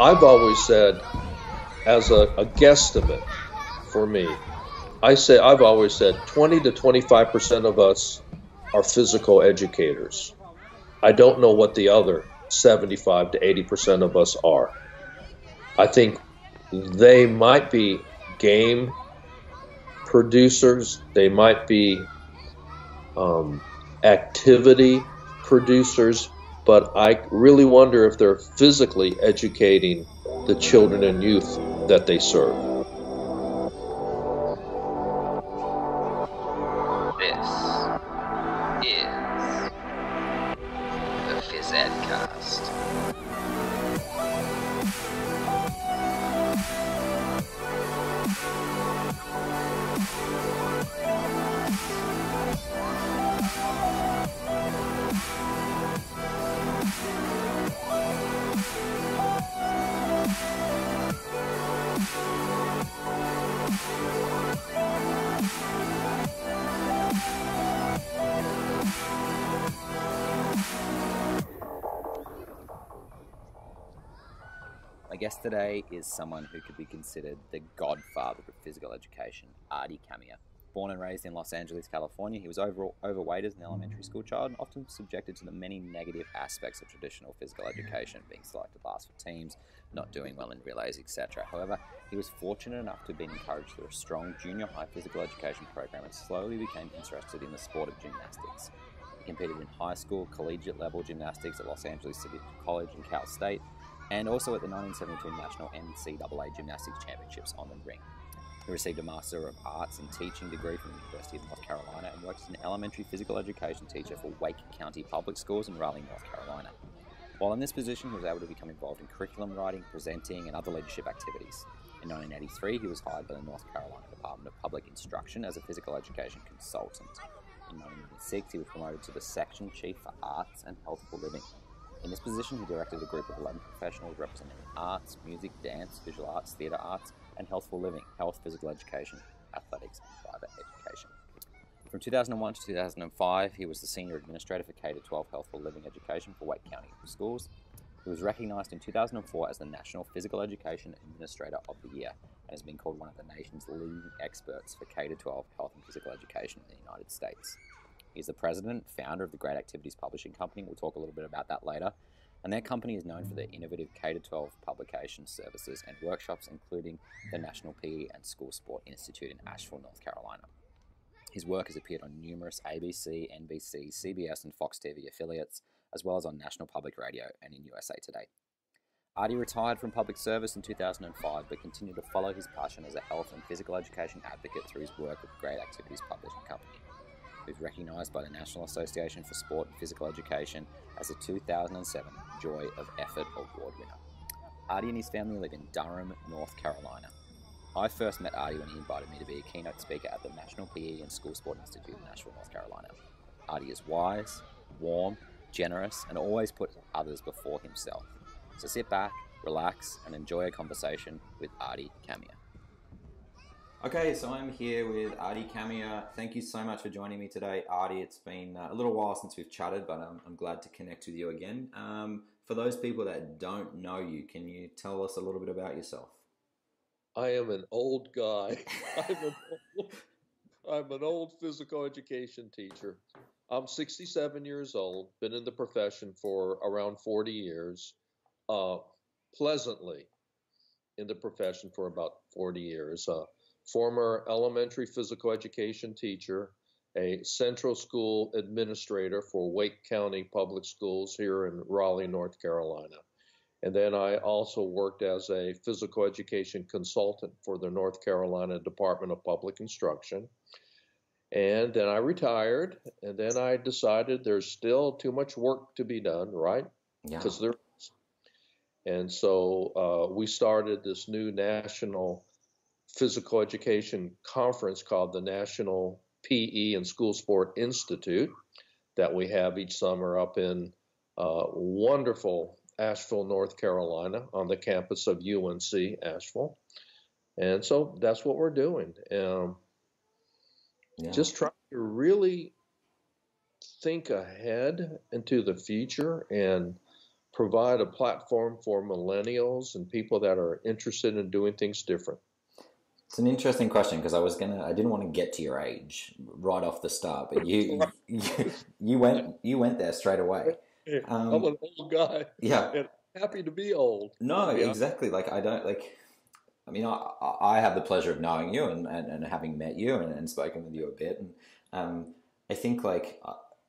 I've always said, as a, a guesstimate for me, I say I've always said 20 to 25 percent of us are physical educators. I don't know what the other 75 to 80 percent of us are. I think they might be game producers. They might be um, activity producers, but I really wonder if they're physically educating the children and youth that they serve. Guest today is someone who could be considered the godfather of physical education, Artie Kamiya. Born and raised in Los Angeles, California, he was over, overweight as an elementary school child and often subjected to the many negative aspects of traditional physical education, being selected last for teams, not doing well in relays, etc. However, he was fortunate enough to have been encouraged through a strong junior high physical education program and slowly became interested in the sport of gymnastics. He competed in high school, collegiate level gymnastics at Los Angeles City College and Cal State, and also at the 1972 National NCAA Gymnastics Championships on the ring. He received a Master of Arts in Teaching degree from the University of North Carolina and worked as an elementary physical education teacher for Wake County Public Schools in Raleigh, North Carolina. While in this position, he was able to become involved in curriculum writing, presenting, and other leadership activities. In 1983, he was hired by the North Carolina Department of Public Instruction as a physical education consultant. In 1996, he was promoted to the Section Chief for Arts and Healthful Living. In this position, he directed a group of 11 professionals representing arts, music, dance, visual arts, theatre arts, and healthful living, health, physical education, athletics, and private education. From 2001 to 2005, he was the Senior Administrator for K 12 Healthful Living Education for Wake County Schools. He was recognised in 2004 as the National Physical Education Administrator of the Year and has been called one of the nation's leading experts for K 12 health and physical education in the United States. He's the president, and founder of the Great Activities Publishing Company. We'll talk a little bit about that later. And their company is known for their innovative K 12 publication services and workshops, including the National PE and School Sport Institute in Asheville, North Carolina. His work has appeared on numerous ABC, NBC, CBS, and Fox TV affiliates, as well as on National Public Radio and in USA Today. Artie retired from public service in 2005 but continued to follow his passion as a health and physical education advocate through his work with Great Activities Publishing Company who's recognised by the National Association for Sport and Physical Education as a 2007 Joy of Effort Award winner. Artie and his family live in Durham, North Carolina. I first met Artie when he invited me to be a keynote speaker at the National PE and School Sport Institute in Asheville, North Carolina. Artie is wise, warm, generous, and always puts others before himself. So sit back, relax, and enjoy a conversation with Artie Kamiya. Okay, so I'm here with Artie Kamiya. Thank you so much for joining me today, Artie. It's been uh, a little while since we've chatted, but I'm, I'm glad to connect with you again. Um, for those people that don't know you, can you tell us a little bit about yourself? I am an old guy. I'm, an old, I'm an old physical education teacher. I'm 67 years old, been in the profession for around 40 years, uh, pleasantly in the profession for about 40 years. Uh, former elementary physical education teacher, a central school administrator for Wake County Public Schools here in Raleigh, North Carolina. And then I also worked as a physical education consultant for the North Carolina Department of Public Instruction. And then I retired, and then I decided there's still too much work to be done, right? Because yeah. there. And so uh, we started this new national physical education conference called the National PE and School Sport Institute that we have each summer up in uh, wonderful Asheville, North Carolina, on the campus of UNC Asheville. And so that's what we're doing. Um, yeah. Just trying to really think ahead into the future and provide a platform for millennials and people that are interested in doing things different. It's an interesting question because I was gonna, I didn't want to get to your age right off the start, but you, you, you went, you went there straight away. Um, I'm an old guy. Yeah, and happy to be old. No, exactly. Like I don't like. I mean, I, I have the pleasure of knowing you and, and, and having met you and, and spoken with you a bit, and um, I think like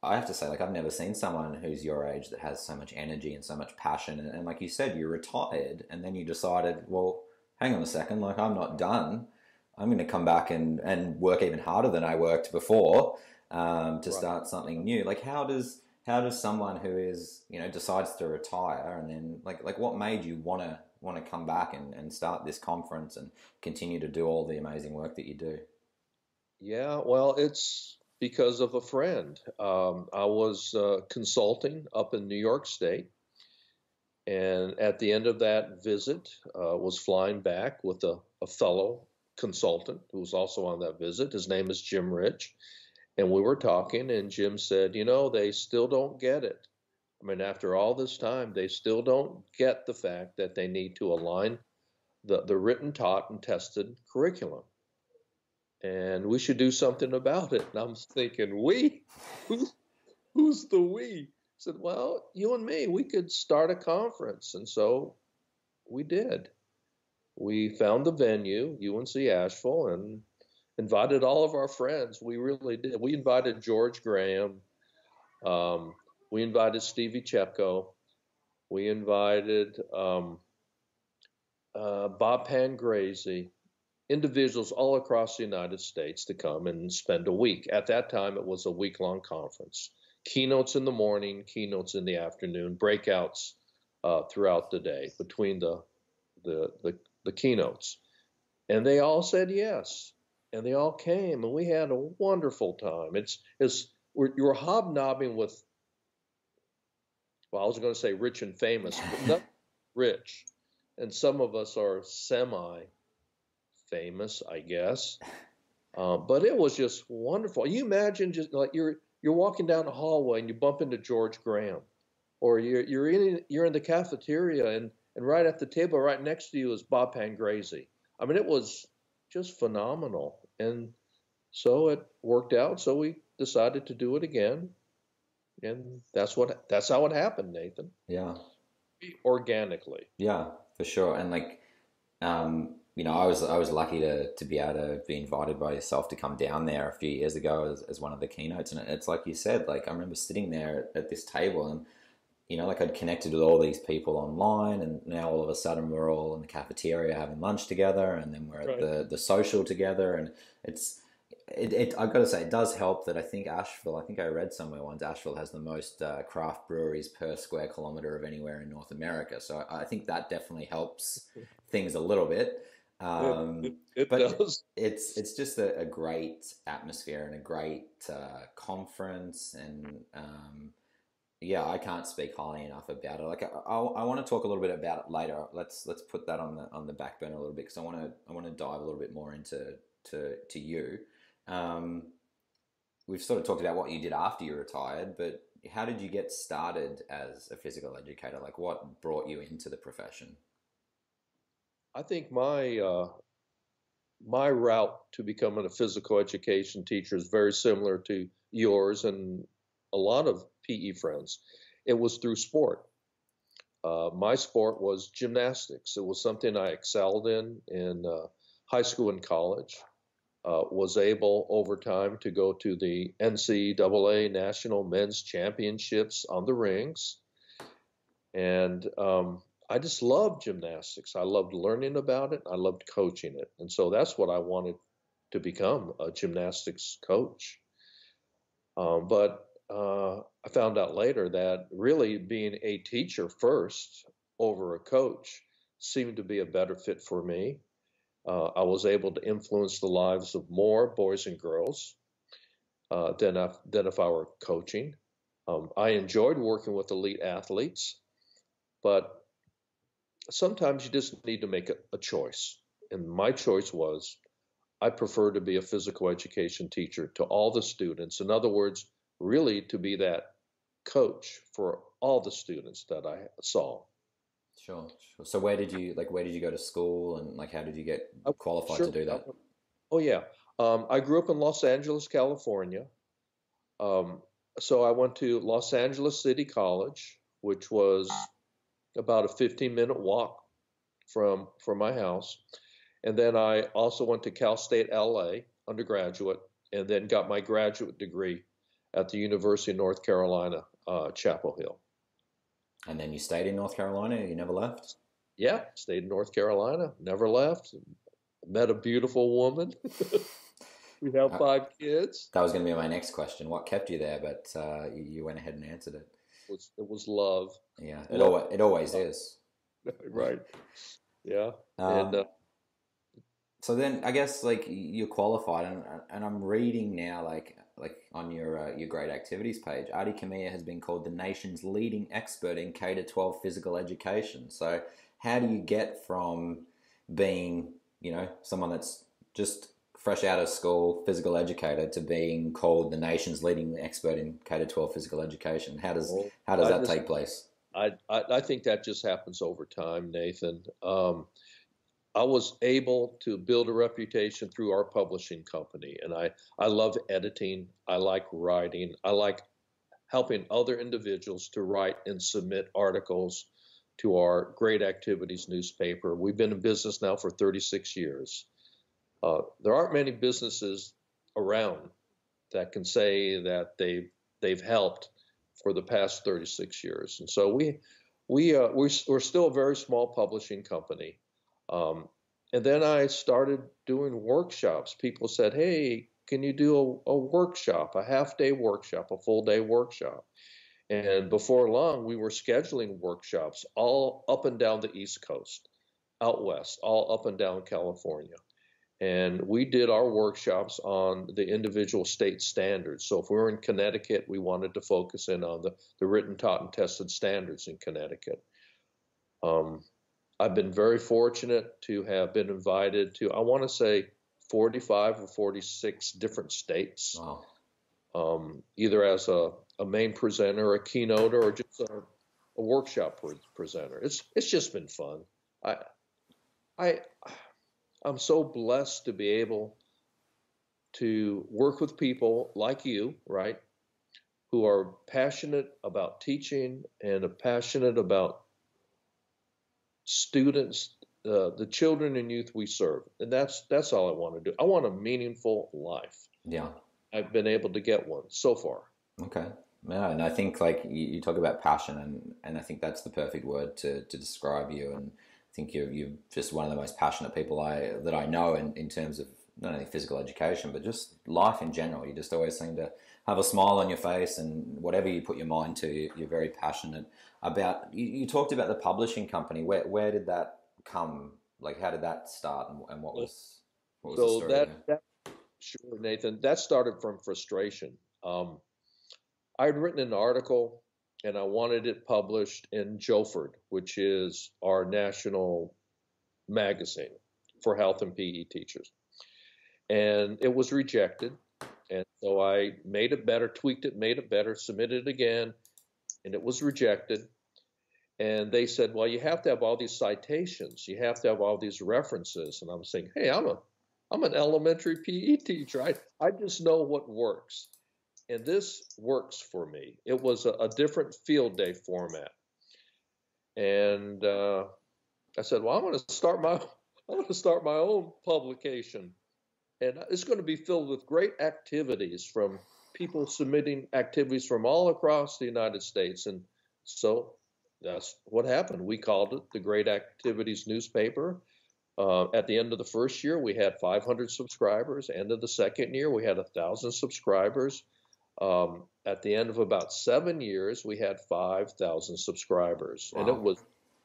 I have to say, like I've never seen someone who's your age that has so much energy and so much passion, and, and like you said, you retired and then you decided, well hang on a second, like I'm not done. I'm going to come back and, and work even harder than I worked before um, to right. start something new. Like how does how does someone who is you know decides to retire and then like like what made you want to want to come back and, and start this conference and continue to do all the amazing work that you do? Yeah, well, it's because of a friend. Um, I was uh, consulting up in New York State and at the end of that visit, uh, was flying back with a, a fellow consultant who was also on that visit. His name is Jim Rich. And we were talking, and Jim said, You know, they still don't get it. I mean, after all this time, they still don't get the fact that they need to align the, the written, taught, and tested curriculum. And we should do something about it. And I'm thinking, we? Who's, who's the we? Said, Well, you and me, we could start a conference. And so we did. We found the venue, UNC Asheville, and invited all of our friends. We really did. We invited George Graham. Um, we invited Stevie Chepko. We invited um, uh, Bob Pangrazi, individuals all across the United States to come and spend a week. At that time, it was a week long conference keynotes in the morning, keynotes in the afternoon, breakouts uh, throughout the day between the, the, the the keynotes, and they all said yes, and they all came, and we had a wonderful time. It's it's we're, you're hobnobbing with. Well, I was going to say rich and famous, but not rich, and some of us are semi famous, I guess. Uh, but it was just wonderful. You imagine just like you're you're walking down the hallway and you bump into George Graham, or you're you're in you're in the cafeteria and and right at the table right next to you is Bob Pangrazi. I mean, it was just phenomenal, and so it worked out. So we decided to do it again, and that's what that's how it happened, Nathan. Yeah, organically. Yeah, for sure, and like. Um, you know, I was I was lucky to to be able to be invited by yourself to come down there a few years ago as, as one of the keynotes, and it's like you said, like I remember sitting there at, at this table and you know, like I'd connected with all these people online, and now all of a sudden we're all in the cafeteria having lunch together, and then we're at right. the the social together, and it's it, it I've got to say it does help that I think Asheville. I think I read somewhere once Asheville has the most uh, craft breweries per square kilometer of anywhere in North America. So I think that definitely helps things a little bit. Um, it, it but does. It's it's just a, a great atmosphere and a great uh, conference, and um, yeah, I can't speak highly enough about it. Like I, I, I, want to talk a little bit about it later. Let's let's put that on the on the back burner a little bit because I want to I want to dive a little bit more into to to you. Um, we've sort of talked about what you did after you retired, but how did you get started as a physical educator? Like, what brought you into the profession? I think my uh, my route to becoming a physical education teacher is very similar to yours and a lot of PE friends. It was through sport. Uh, my sport was gymnastics. It was something I excelled in in uh, high school and college. Uh, was able over time to go to the NCAA National Men's Championships on the rings, and um, I just loved gymnastics. I loved learning about it. I loved coaching it. And so that's what I wanted to become a gymnastics coach. Um, but uh, I found out later that really being a teacher first over a coach seemed to be a better fit for me. Uh, I was able to influence the lives of more boys and girls uh, than, if, than if I were coaching. Um, I enjoyed working with elite athletes, but sometimes you just need to make a, a choice. And my choice was I prefer to be a physical education teacher to all the students. In other words, really to be that coach for all the students that I saw. Sure, sure. So where did you like? Where did you go to school, and like how did you get Oh, qualified sure. to do that? Oh yeah, um, I grew up in Los Angeles, California. Um, so I went to Los Angeles City College, which was about a 15 minute walk from from my house, and then I also went to Cal State LA undergraduate, and then got my graduate degree at the University of North Carolina, uh, Chapel Hill. And then you stayed in North Carolina. You never left. Yeah, stayed in North Carolina, never left. Met a beautiful woman. we have Uh, five kids. That was going to be my next question. What kept you there? But uh, you, you went ahead and answered it. It was, it was love. Yeah, it Love. always it always is. right. Yeah. Um, and uh, so then I guess like you're qualified, and and I'm reading now like like on your uh, your great activities page, Artie Kamiya has been called the nation's leading expert in K to 12 physical education. So how do you get from being you know someone that's just fresh out of school physical educator to being called the nation's leading expert in K to 12 physical education? How does well, how does I that just- take place? I, I I think that just happens over time, Nathan. Um, I was able to build a reputation through our publishing company, and I I love editing. I like writing. I like helping other individuals to write and submit articles to our Great Activities newspaper. We've been in business now for 36 years. Uh, there aren't many businesses around that can say that they they've helped for the past 36 years. And so we we uh, we're, we're still a very small publishing company. Um, and then I started doing workshops. People said, "Hey, can you do a, a workshop, a half day workshop, a full day workshop?" And before long, we were scheduling workshops all up and down the East Coast, out west, all up and down California. And we did our workshops on the individual state standards. So if we were in Connecticut, we wanted to focus in on the, the written, taught, and tested standards in Connecticut. Um, I've been very fortunate to have been invited to, I want to say, 45 or 46 different states Wow. um, either as a, a main presenter, a keynote, or just a, a workshop pre- presenter. It's it's just been fun. I I I'm so blessed to be able to work with people like you, right, who are passionate about teaching and are passionate about students, uh, the children and youth we serve, and that's that's all I want to do. I want a meaningful life. Yeah. I've been able to get one so far. Okay. Yeah, and I think like you, you talk about passion, and, and I think that's the perfect word to, to describe you. And I think you're you're just one of the most passionate people I that I know in, in terms of not only physical education but just life in general. You just always seem to have a smile on your face, and whatever you put your mind to, you- you're very passionate about. You, you talked about the publishing company. Where where did that come? Like, how did that start, and, and what was what was the so story that, that sure nathan that started from frustration um, i had written an article and i wanted it published in JOPERD which is our national magazine for health and pe teachers and it was rejected and so i made it better tweaked it made it better submitted it again and it was rejected and they said well you have to have all these citations you have to have all these references and i'm saying hey i'm a I'm an elementary PE teacher. I, I just know what works. And this works for me. It was a, a different field day format. And uh, I said, well, I'm going to start my I'm going to start my own publication. And it's going to be filled with great activities from people submitting activities from all across the United States. And so that's what happened. We called it the Great Activities Newspaper. Uh, at the end of the first year, we had 500 subscribers. End of the second year, we had 1,000 subscribers. Um, at the end of about seven years, we had 5,000 subscribers. And it was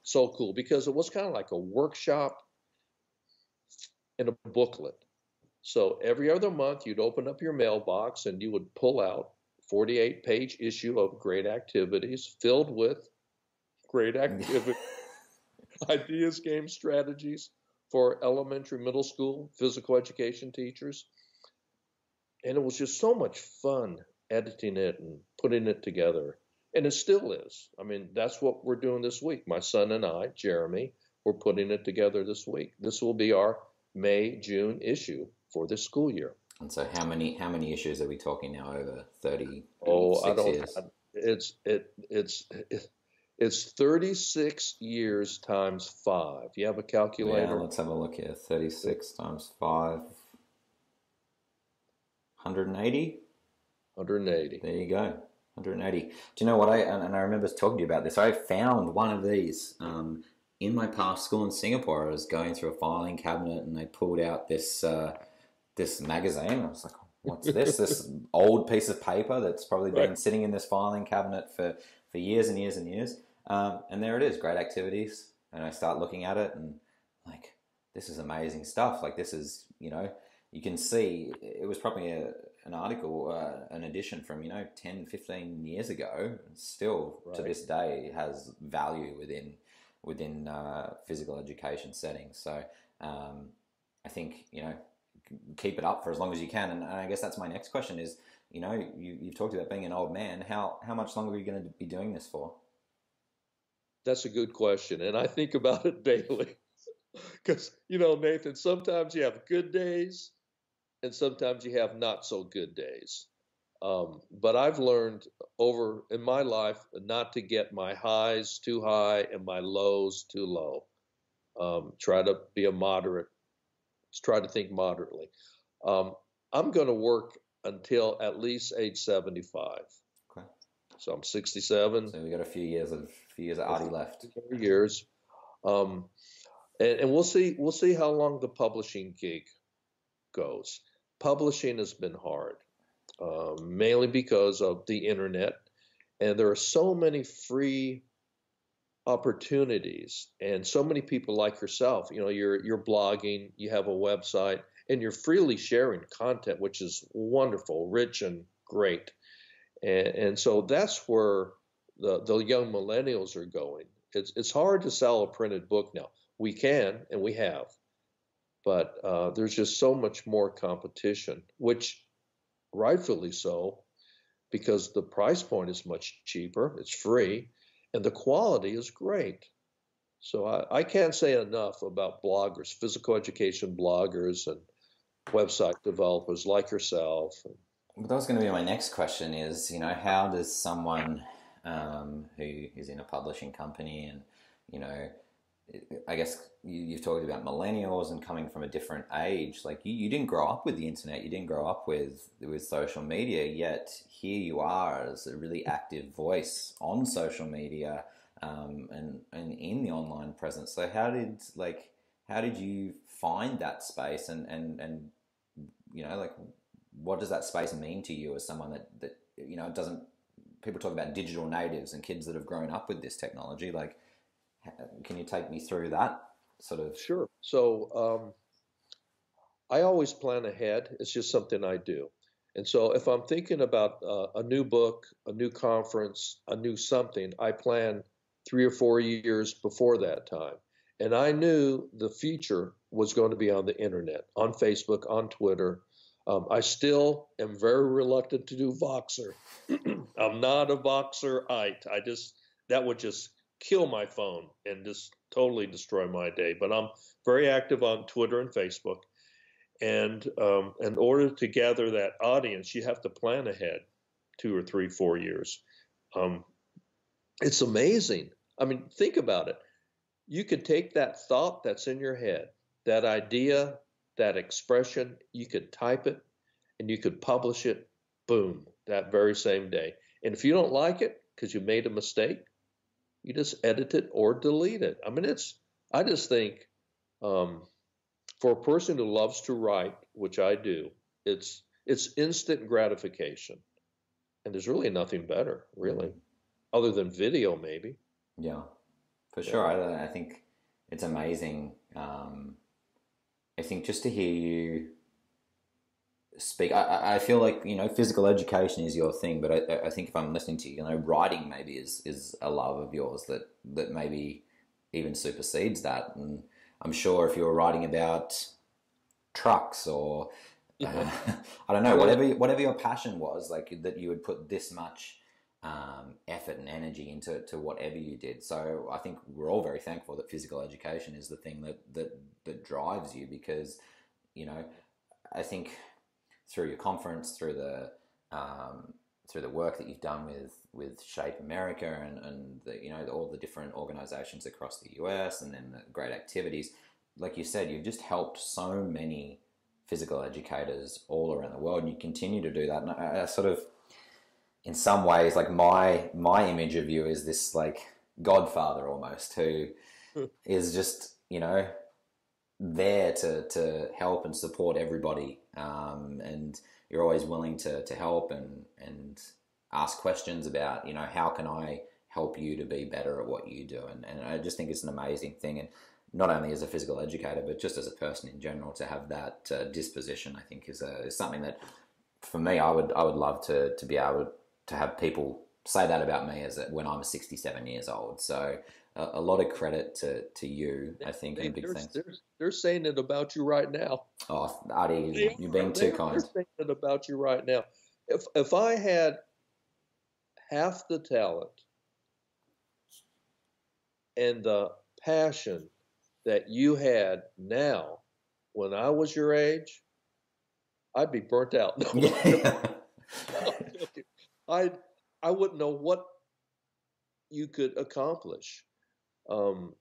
so cool because it was kind of like a workshop in a booklet. So every other month, you'd open up your mailbox and you would pull out 48 page issue of great activities filled with great activities, ideas, game strategies for elementary, middle school physical education teachers. And it was just so much fun editing it and putting it together. and it still is. I mean, that's what we're doing this week. My son and I, Jeremy, we're putting it together this week. This will be our May June issue for this school year. And so, how many how many issues are we talking now? Over thirty? Oh, I don't. Years? It's it it's it's thirty six years times five. You have a calculator? Yeah, let's have a look here. Thirty six times five. 180 180 there you go. 180 do you know what i and, i remember talking to you about this. I found one of these um, in my past school in singapore. I was going through a filing cabinet and they pulled out this uh, this magazine. I was like what's this? This old piece of paper that's probably been right. sitting in this filing cabinet for for years and years and years. Um, and there it is. Great activities. And i start looking at it and like this is amazing stuff. Like this is you know you can see it was probably a, an article, uh, an edition from, you know, 10, 15 years ago, still right. to this day has value within within uh, physical education settings. So um, I think, you know, keep it up for as long as you can. And, and I guess that's my next question is, you know, you, you've talked about being an old man. How, how much longer are you going to be doing this for? That's a good question. And I think about it daily. Because, you know, Nathan, sometimes you have good days and sometimes you have not so good days. Um, but I've learned over in my life not to get my highs too high and my lows too low. Um, try to be a moderate. Try to think moderately. Um, I'm going to work until at least age 75. Okay. So I'm 67. So we got a few years of few years of Artie left. Years. Um, and, and we'll see we'll see how long the publishing gig goes. Publishing has been hard, uh, mainly because of the internet, and there are so many free opportunities and so many people like yourself. You know you're you're blogging you have a website and you're freely sharing content which is wonderful rich and great. And, and so that's where the, the young millennials are going. It's, it's hard to sell a printed book now. We can and we have but uh, there's just so much more competition, which rightfully so, because the price point is much cheaper, it's free, and the quality is great. So I, I can't say enough about bloggers, physical education bloggers, and website developers like yourself. Well, that was going to be my next question. Is you know how does someone um, who is in a publishing company and you know I guess you, have talked about millennials and coming from a different age. Like you, you didn't grow up with the internet, you didn't grow up with with social media. Yet here you are as a really active voice on social media um, and and in the online presence. So how did like how did you find that space and and and you know like what does that space mean to you as someone that that you know doesn't people talk about digital natives and kids that have grown up with this technology like can you take me through that sort of? Sure. So um, I always plan ahead. It's just something I do. And so if I'm thinking about uh, a new book, a new conference, a new something, I plan three or four years before that time. And I knew the future was going to be on the internet, on Facebook, on Twitter. Um, I still am very reluctant to do Voxer. I'm not a Voxerite. I just that would just kill my phone and just totally destroy my day. But I'm very active on Twitter and Facebook. And um, in order to gather that audience, you have to plan ahead two or three, four years. Um, it's amazing. I mean, think about it. You could take that thought that's in your head, that idea, that expression, you could type it and you could publish it, boom, that very same day. And if you don't like it because you made a mistake, you just edit it or delete it. I mean, it's, I just think um, for a person who loves to write, which I do, it's, it's instant gratification. And there's really nothing better, really, other than video, maybe. Yeah, for yeah. sure. I, I, think it's amazing. Um, I think just to hear you speak. I, I feel like you know physical education is your thing, but I, I think if I'm listening to you, you know, writing maybe is is a love of yours that that maybe even supersedes that. And I'm sure if you were writing about trucks or uh, I don't know whatever whatever your passion was, like that you would put this much um, effort and energy into to whatever you did. So I think we're all very thankful that physical education is the thing that that that drives you because you know I think through your conference, through the um, through the work that you've done with with Shape America and and the, you know all the different organizations across the US and then the great activities, like you said, you've just helped so many physical educators all around the world, and you continue to do that. And I, I sort of in some ways, like my my image of you is this like godfather almost who hmm. just you know there to to help and support everybody, um, and you're always willing to to help and and ask questions about you know how can I help you to be better at what you do, and and I just think it's an amazing thing and. Not only as a physical educator, but just as a person in general, to have that uh, disposition, I think, is, a, is something that, for me, I would I would love to to be able to have people say that about me as a, when I was 67 years old. So a, a lot of credit to, to you, I think, and big they're, thanks. They're, they're, saying it about you right now. Oh, Artie, you've been too kind. They're saying it about you right now. If if I had half the talent and the passion that you had now when I was your age, I'd be burnt out. No, yeah. I I wouldn't know what you could accomplish. Um,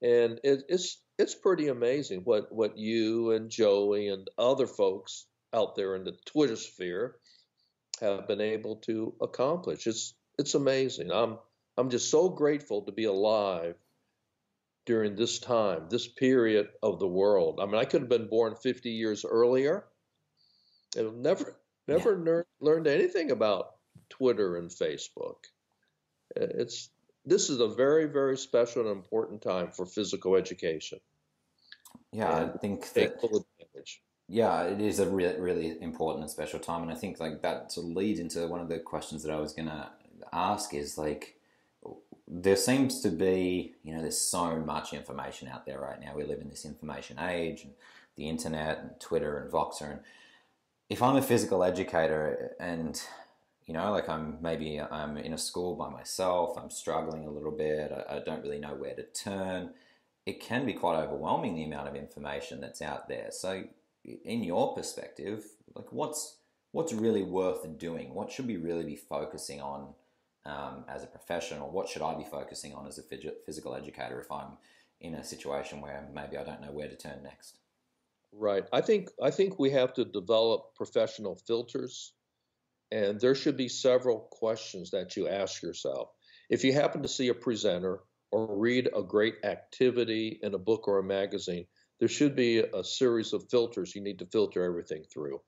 and it, it's it's pretty amazing what what you and Joey and other folks out there in the Twitter sphere have been able to accomplish. It's it's amazing. I'm I'm just so grateful to be alive during this time, this period of the world. I mean, I could have been born 50 years earlier. It'll never never yeah. learn, learned anything about Twitter and Facebook. It's this is a very very special and important time for physical education. Yeah, and I think that. Yeah, it is a really really important and special time, and I think like that to lead into one of the questions that I was gonna ask is like there seems to be, you know, there's so much information out there right now. We live in this information age and the internet and Twitter and Voxer. And if I'm a physical educator and you know like i'm maybe i'm in a school by myself i'm struggling a little bit I, I, don't really know where to turn. It can be quite overwhelming the amount of information that's out there. So in your perspective like what's what's really worth doing? What should we really be focusing on um, as a professional? What should i be focusing on as a physical educator if i'm in a situation where maybe i don't know where to turn next? Right. I think i think we have to develop professional filters and there should be several questions that you ask yourself. If you happen to see a presenter or read a great activity in a book or a magazine, there should be a series of filters you need to filter everything through.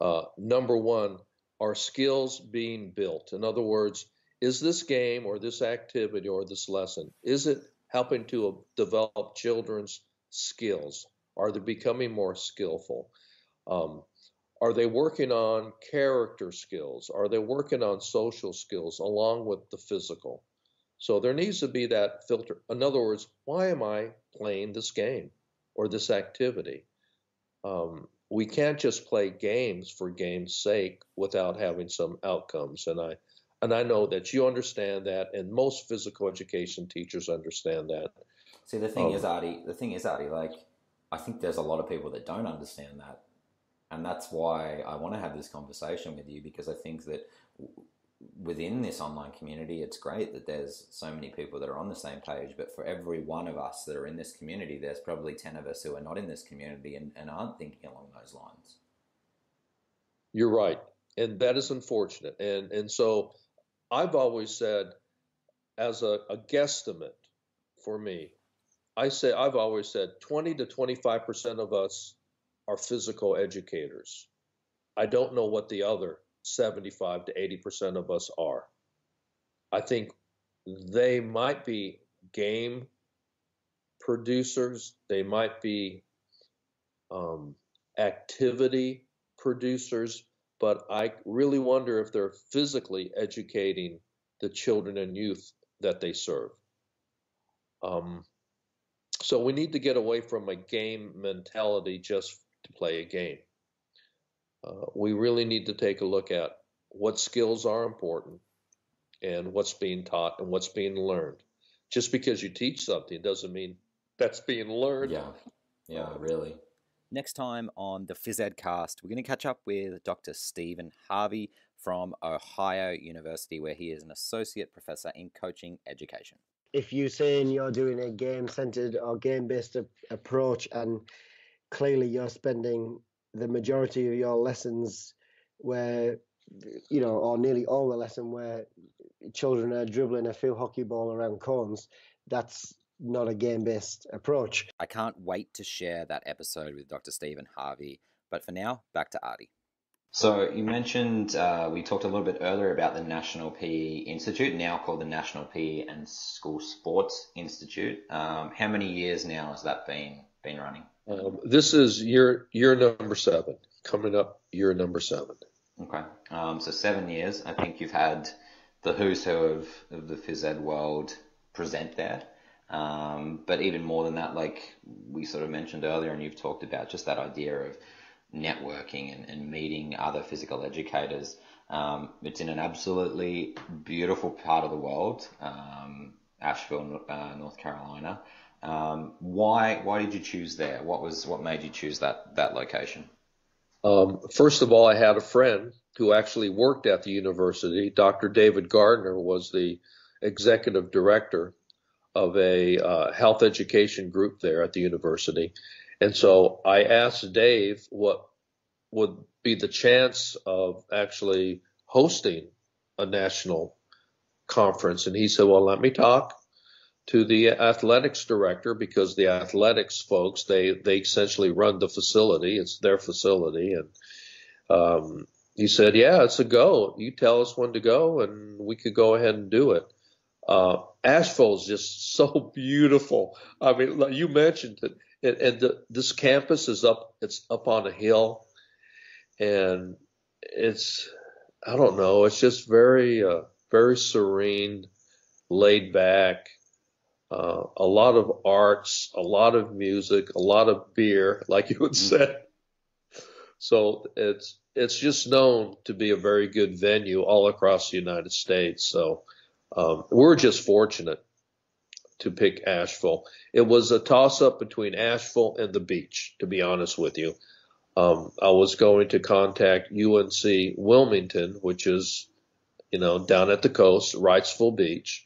Uh, number one, are skills being built? In other words, is this game or this activity or this lesson, is it helping to develop children's skills? Are they becoming more skillful? Um, are they working on character skills? Are they working on social skills along with the physical? So there needs to be that filter. In other words, why am I playing this game or this activity? Um, we can't just play games for game's sake without having some outcomes. And I and I know that you understand that, and most physical education teachers understand that. See, the thing um, is, Artie. The thing is, Artie. Like, I think there's a lot of people that don't understand that and that's why I want to have this conversation with you because I think that within this online community, it's great that there's so many people that are on the same page. But for every one of us that are in this community, there's probably 10 of us who are not in this community and, and aren't thinking along those lines. You're right. And that is unfortunate. And, and so I've always said, as a, a guesstimate for me, I say I've always said 20 to 25% of us are physical educators. I don't know what the other 75 to 80% of us are. I think they might be game producers, they might be um, activity producers, but I really wonder if they're physically educating the children and youth that they serve. Um, so we need to get away from a game mentality just to play a game. Uh, we really need to take a look at what skills are important, and what's being taught and what's being learned. Just because you teach something doesn't mean that's being learned. Yeah, yeah, really. Next time on the Phys Ed cast, we're going to catch up with Dr. Stephen Harvey from Ohio University, where he is an associate professor in coaching education. If you're saying you're doing a game centered or game based approach, and clearly you're spending the majority of your lessons where you know, or nearly all the lesson where children are dribbling a field hockey ball around cones, that's not a game based approach. I can't wait to share that episode with Dr. Stephen Harvey. But for now, back to Artie. So you mentioned uh, we talked a little bit earlier about the National PE Institute, now called the National PE and School Sports Institute. Um, how many years now has that been been running? Um, this is year year number seven, coming up year number seven. Okay, um, so seven years. I think you've had the who's who of, of the phys ed world present there. Um, but even more than that, like we sort of mentioned earlier, and you've talked about just that idea of networking and, and meeting other physical educators. Um, it's in an absolutely beautiful part of the world, um, Asheville, uh, North Carolina. Um, why why did you choose there? What was what made you choose that that location? Um, first of all, I had a friend who actually worked at the university. Dr. David Gardner was the executive director of a uh, health education group there at the university. And so I asked Dave what would be the chance of actually hosting a national conference. And he said, well, let me talk to the athletics director because the athletics folks, they, they essentially run the facility. It's their facility. And, um, he said, yeah, it's a go. You tell us when to go and we could go ahead and do it. Uh, Asheville is just so beautiful. I mean, you mentioned it, and, and the, this campus is up. It's up on a hill, and it's I don't know. It's just very uh, very serene, laid back. Uh, a lot of arts, a lot of music, a lot of beer, like you would mm-hmm. say. So it's it's just known to be a very good venue all across the United States. So um, we're just fortunate to pick Asheville. It was a toss up between Asheville and the beach, to be honest with you. Um, I was going to contact UNC Wilmington, which is, you know, down at the coast, Wrightsville Beach.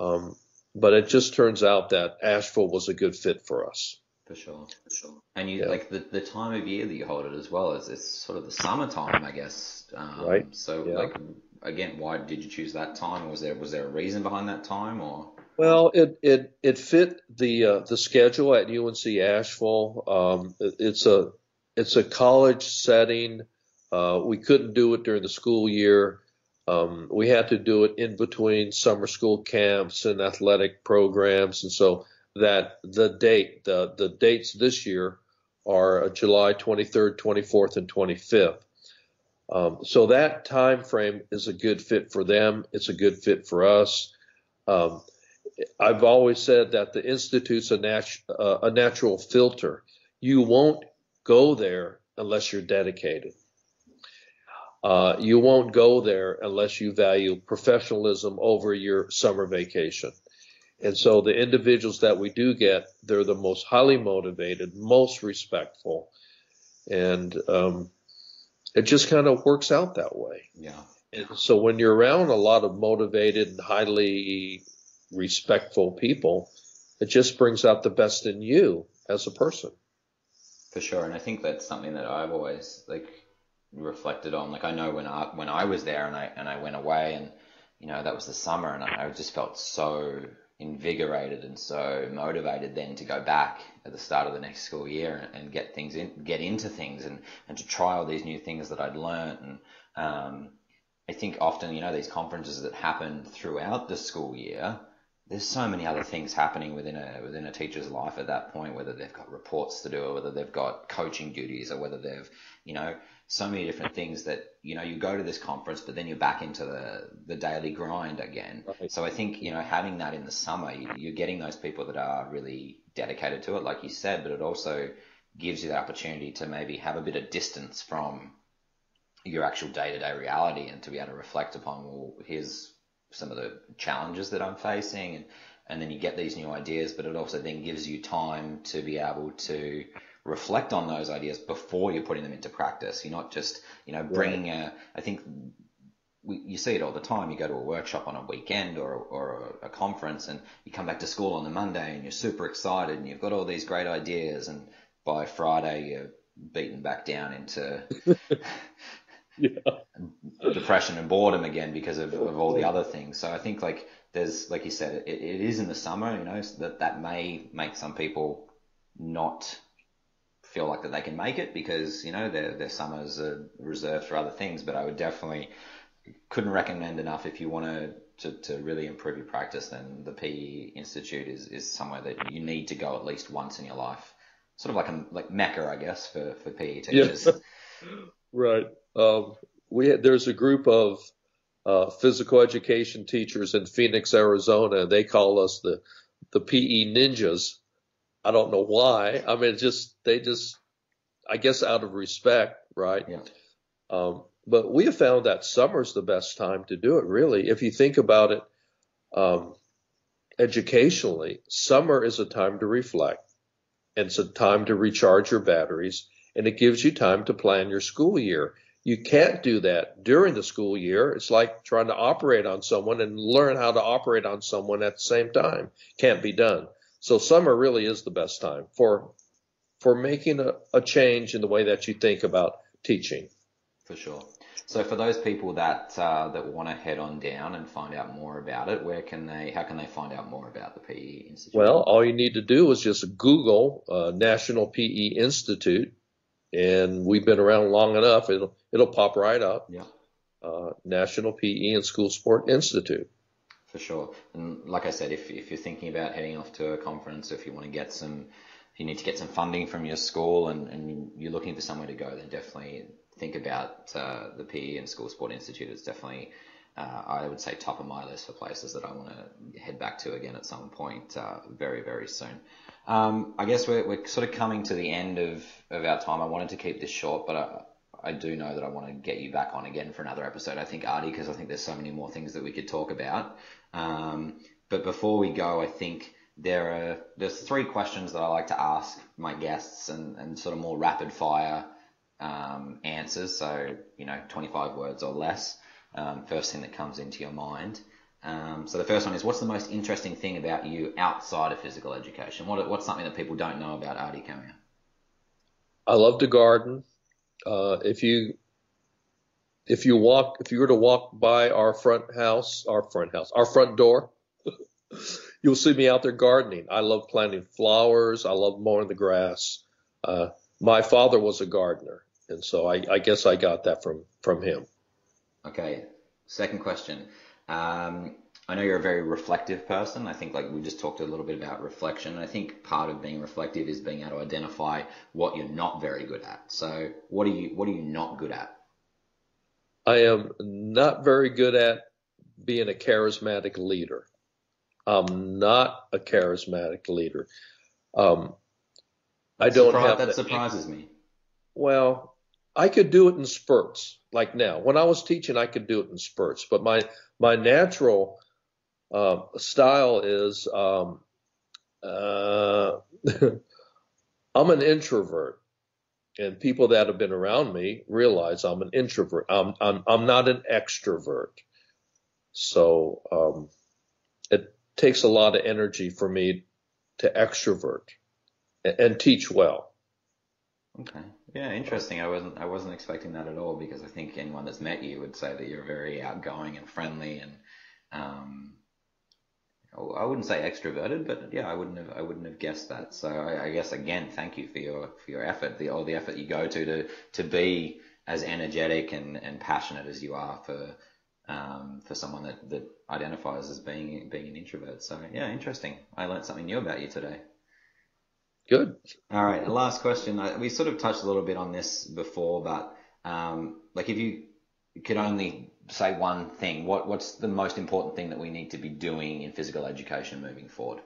Um, but it just turns out that Asheville was a good fit for us. For sure, for sure. And you yeah. like the, the time of year that you hold it as well as it's sort of the summertime, I guess. Um, right. So yeah. like again, why did you choose that time? Was there was there a reason behind that time or? Well, it it it fit the uh, the schedule at UNC Asheville. Um, it, it's a it's a college setting. Uh, we couldn't do it during the school year. Um, we had to do it in between summer school camps and athletic programs, and so that the date the the dates this year are July 23rd, 24th, and 25th. Um, so that time frame is a good fit for them. It's a good fit for us. Um, I've always said that the institute's a, nat- uh, a natural filter. You won't go there unless you're dedicated. Uh, you won't go there unless you value professionalism over your summer vacation. And so the individuals that we do get, they're the most highly motivated, most respectful, and um, it just kind of works out that way. Yeah. And so when you're around a lot of motivated and highly respectful people, it just brings out the best in you as a person. For sure, and I think that's something that I've always like reflected on. Like I know when I when I was there and I and I went away and you know that was the summer and I just felt so invigorated and so motivated then to go back at the start of the next school year and, and get things in, get into things and, and to try all these new things that I'd learned. And um, I think often, you know, these conferences that happen throughout the school year, there's so many other things happening within a within a teacher's life at that point, whether they've got reports to do or whether they've got coaching duties or whether they've, you know, so many different things that you know you go to this conference, but then you're back into the the daily grind again. Right. So I think you know having that in the summer, you're getting those people that are really dedicated to it, like you said, but it also gives you the opportunity to maybe have a bit of distance from your actual day to day reality and to be able to reflect upon well, here's some of the challenges that I'm facing and and then you get these new ideas, but it also then gives you time to be able to reflect on those ideas before you're putting them into practice. You're not just, you know, bringing a, I think we, you see it all the time. You go to a workshop on a weekend or, or a, a conference and you come back to school on the Monday and you're super excited and you've got all these great ideas and by Friday you're beaten back down into yeah. depression and boredom again because of, of all the other things. So I think like there's, like you said, it, it is in the summer, you know, so that, that may make some people not feel like that they can make it because, you know, their, their summers are reserved for other things. But I would definitely, couldn't recommend enough if you want to, to, to really improve your practice, then the PE Institute is, is somewhere that you need to go at least once in your life. Sort of like a, like Mecca, I guess, for, for PE teachers. Yeah. right. Um, we had, there's a group of uh, physical education teachers in Phoenix, Arizona. They call us the the PE ninjas. I don't know why. I mean, just they just, I guess, out of respect, right? Yeah. Um, but we have found that summer's the best time to do it. Really, if you think about it, um, educationally, summer is a time to reflect. And it's a time to recharge your batteries, and it gives you time to plan your school year. You can't do that during the school year. It's like trying to operate on someone and learn how to operate on someone at the same time. Can't be done. So summer really is the best time for for making a, a change in the way that you think about teaching. For sure. So for those people that uh, that want to head on down and find out more about it, where can they? How can they find out more about the PE Institute? Well, all you need to do is just Google uh, National PE Institute, and we've been around long enough. It'll it'll pop right up. Yeah. Uh, National PE and School Sport Institute. For sure. And like I said, if if you're thinking about heading off to a conference, if you want to get some, if you need to get some funding from your school, and, and you're looking for somewhere to go, then definitely think about uh, the PE and School Sport Institute. It's definitely uh, I would say top of my list for places that I want to head back to again at some point uh, very, very soon. Um, I guess we're, we're sort of coming to the end of, of our time. I wanted to keep this short, but I, I do know that I want to get you back on again for another episode. I think, Artie, because I think there's so many more things that we could talk about. Um, but before we go, I think there are there's three questions that I like to ask my guests and, and sort of more rapid fire um, answers. So, you know, 25 words or less. Um, first thing that comes into your mind. Um, so the first one is, what's the most interesting thing about you outside of physical education? What, what's something that people don't know about Artie Kamiya? I love to garden. Uh, if you if you walk if you were to walk by our front house, our front house, our front door, you'll see me out there gardening. I love planting flowers. I love mowing the grass. Uh, my father was a gardener, and so I, I, guess I got that from from him. Okay. Second question. Um, I know you're a very reflective person. I think like we just talked a little bit about reflection. I think part of being reflective is being able to identify what you're not very good at. So what are you what are you not good at? I am not very good at being a charismatic leader. I'm not a charismatic leader. Um, I don't have that surprises me. Well, I could do it in spurts. Like now, when I was teaching, I could do it in spurts. But my my natural uh, style is um, uh, I'm an introvert, and people that have been around me realize I'm an introvert. I'm I'm I'm not an extrovert. So um, it takes a lot of energy for me to extrovert and, and teach well. Okay. Yeah, interesting. I wasn't I wasn't expecting that at all because I think anyone that's met you would say that you're very outgoing and friendly and um, I wouldn't say extroverted, but yeah, I wouldn't have I wouldn't have guessed that. So I, I guess again, thank you for your for your effort, the all the effort you go to to to be as energetic and, and passionate as you are for um, for someone that, that identifies as being being an introvert. So yeah, interesting. I learned something new about you today. Good. All right. Last question. We sort of touched a little bit on this before, but um, like if you could only say one thing, what what's the most important thing that we need to be doing in physical education moving forward?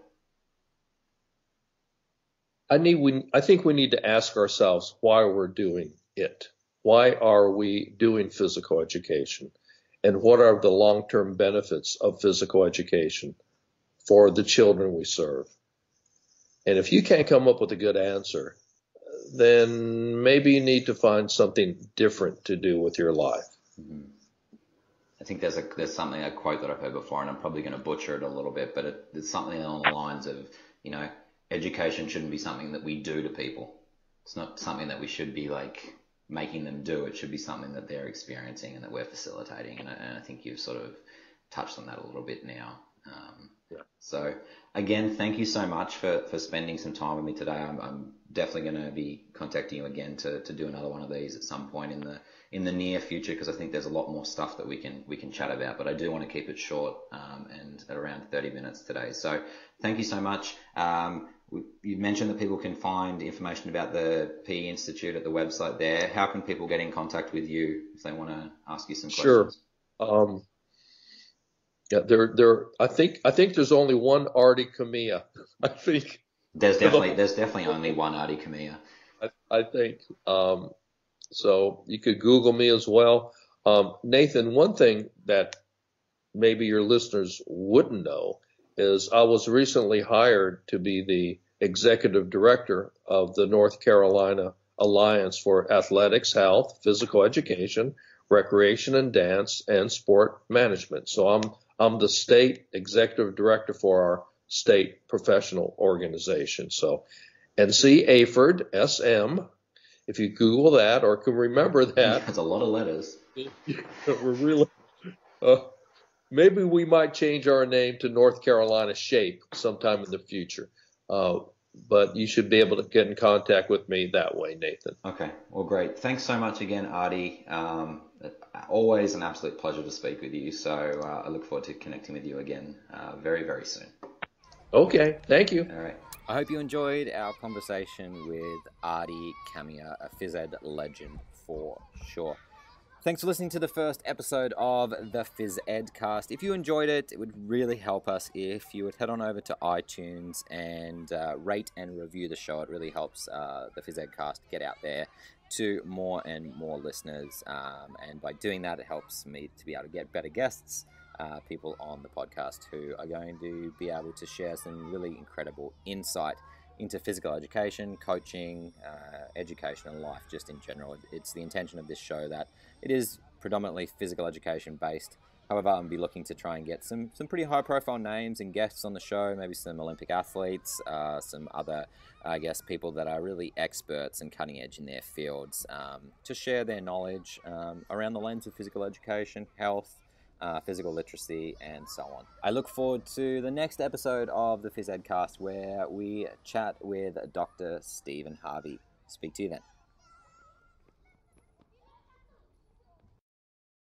I need we I think we need to ask ourselves why we're doing it. Why are we doing physical education? and what are the long term benefits of physical education for the children we serve. And if you can't come up with a good answer, then maybe you need to find something different to do with your life. Mm-hmm. I think there's a there's something a quote that I've heard before, and I'm probably going to butcher it a little bit, but it, it's something along the lines of you know education shouldn't be something that we do to people. It's not something that we should be like making them do. It should be something that they're experiencing and that we're facilitating. And, and I think you've sort of touched on that a little bit now. Um, yeah. So again, thank you so much for, for spending some time with me today. I'm, I'm definitely going to be contacting you again to, to do another one of these at some point in the in the near future because I think there's a lot more stuff that we can we can chat about. But I do want to keep it short um, and at around 30 minutes today. So thank you so much. Um, you mentioned that people can find information about the PE Institute at the website there. How can people get in contact with you if they want to ask you some questions? Sure. Um, yeah, there, there. I think, I think there's only one Artie Kamiya. I think there's definitely, there's definitely only one Artie Kamiya. I, I think. Um, so you could Google me as well. Um, Nathan, one thing that maybe your listeners wouldn't know is I was recently hired to be the executive director of the North Carolina Alliance for Athletics, Health, Physical Education, Recreation and Dance, and Sport Management. So I'm I'm the state executive director for our state professional organization. So NC AFERD SM. If you Google that or can remember that, that's a lot of letters. we're really. Uh, maybe we might change our name to North Carolina Shape sometime in the future. Uh, but you should be able to get in contact with me that way, Nathan. Okay, well, great. Thanks so much again, Artie. Um, always an absolute pleasure to speak with you. So uh, I look forward to connecting with you again uh, very, very soon. Okay, thank you. All right. I hope you enjoyed our conversation with Artie Kamiya, a phys ed legend for sure. Thanks for listening to the first episode of the Phys Ed Cast. If you enjoyed it, it would really help us if you would head on over to iTunes and uh, rate and review the show. It really helps uh, the Phys Ed Cast get out there to more and more listeners. Um, and by doing that, it helps me to be able to get better guests, uh, people on the podcast who are going to be able to share some really incredible insight into physical education, coaching, uh, education, and life just in general. It's the intention of this show that it is predominantly physical education based. However, I'm be looking to try and get some some pretty high profile names and guests on the show. Maybe some Olympic athletes, uh, some other, I guess, people that are really experts and cutting edge in their fields um, to share their knowledge um, around the lens of physical education, health, uh, physical literacy, and so on. I look forward to the next episode of the Phys Ed Cast where we chat with Dr. Stephen Harvey. Speak to you then.